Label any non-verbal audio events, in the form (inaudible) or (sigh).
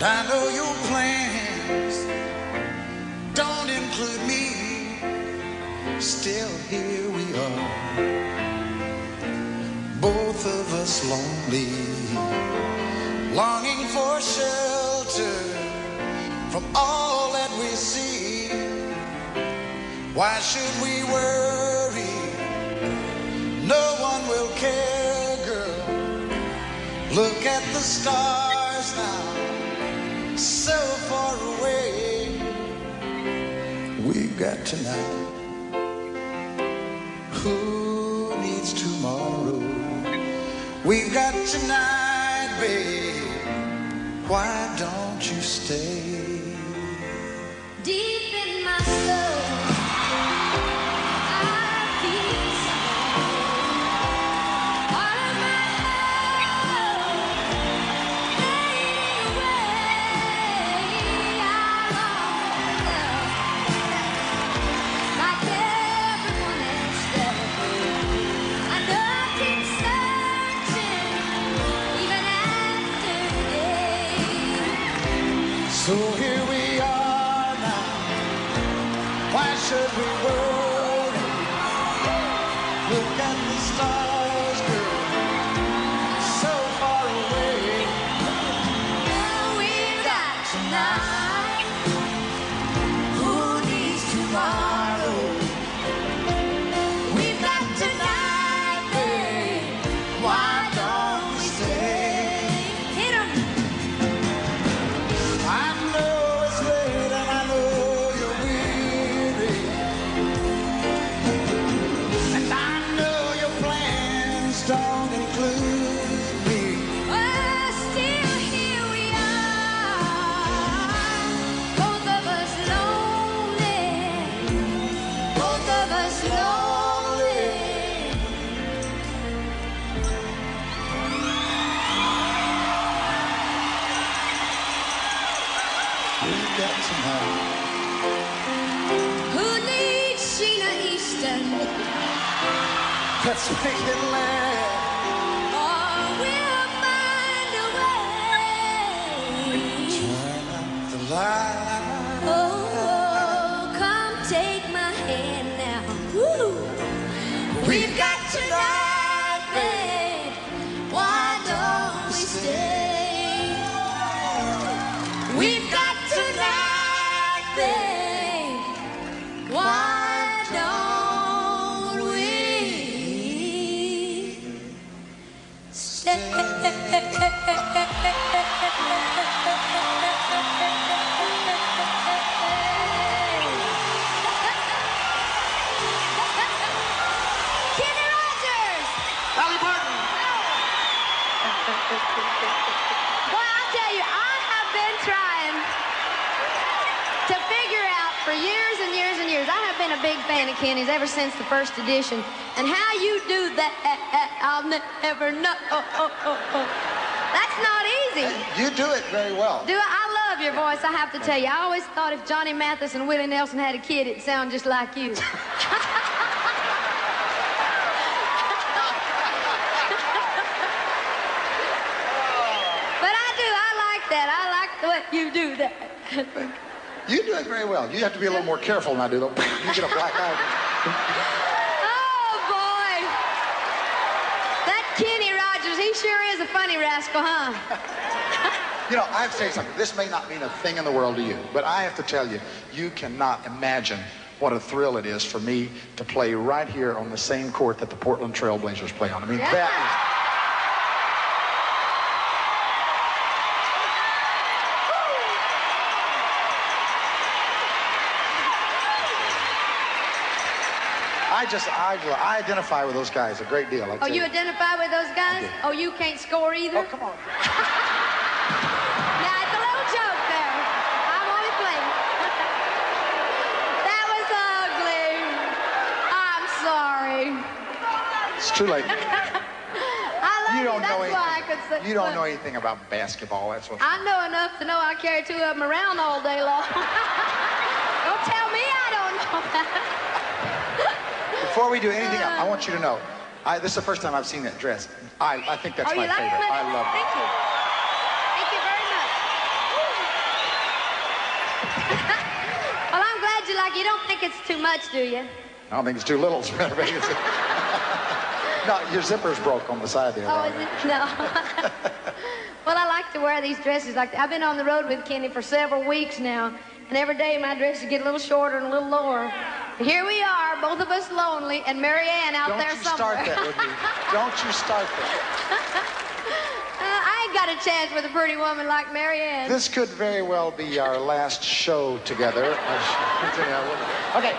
I know your plans don't include me. Still, here we are, both of us lonely, longing for shelter from all that we see. Why should we worry? No one will care, girl. Look at the stars now, so far away. We've got tonight. Who needs tomorrow? We've got tonight, babe. Why don't you stay? Deep So here we are now. Why should we worry? Look at the stars, Who needs Sheena Easton? Let's make it. Or oh, we'll find a way. Turn the light. Oh, oh, come take my hand now. Woo. We've got been a big fan of Kenny's ever since the first edition. And how you do that, I'll never know. That's not easy. You do it very well. Do I? I love your voice, I have to tell you. I always thought if Johnny Mathis and Willie Nelson had a kid, it'd sound just like you. (laughs) But I do. I like that. I like the way you do that. You do it very well. You have to be a little more careful than I do, though. (laughs) You get a black eye. (laughs) Oh, boy. That Kenny Rogers, is a funny rascal, huh? You know, I have to tell you something. This may not mean a thing in the world to you, but I have to tell you, you cannot imagine what a thrill it is for me to play right here on the same court that the Portland Trailblazers play on. I mean, Yeah. that is. I just, I, I identify with those guys a great deal. I'll Oh, tell you identify with those guys? Oh, you can't score either? Oh, come on. (laughs) Now, it's a little joke there. I'm only playing. (laughs) that was ugly. I'm sorry. It's too late. (laughs) I love You you. don't That's know could say. anything. You don't know anything about basketball. That's what. I know enough to know I carry two of them around all day long. don't tell me I don't know that. Before we do anything I want you to know, I, this is the first time I've seen that dress. I, I think that's oh, my favorite. it? I love it. Thank you. Thank you very much. (laughs) well, I'm glad you like. You don't think it's too much, do you? I don't think it's too little. (laughs) (laughs) no, your zipper's broke on the side there. Oh, is it? No. well, I like to wear these dresses. Like I've been on the road with Kenny for several weeks now, and every day my dresses get a little shorter and a little lower. Here we are, both of us lonely, and Mary Ann out there. somewhere. Don't you start that with me. Don't you start that. Uh, I ain't got a chance with a pretty woman like Mary Ann. This could very well be our last show together. okay,